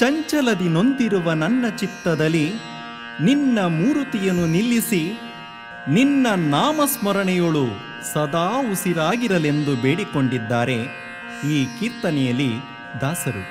ಚಂಚಲದಿ ನೊಂದಿರುವ ನನ್ನ ಚಿತ್ತದಲ್ಲಿ ನಿನ್ನ ಮೂರುತಿಯನ್ನು ನಿಲ್ಲಿಸಿ ನಿನ್ನ ನಾಮಸ್ಮರಣೆಯೊಳು ಸದಾ ಉಸಿರಾಗಿರಲೆಂದು ಬೇಡಿಕೊಂಡಿದ್ದಾರೆ ಈ ಕೀರ್ತನೆಯಲ್ಲಿ ದಾಸರು.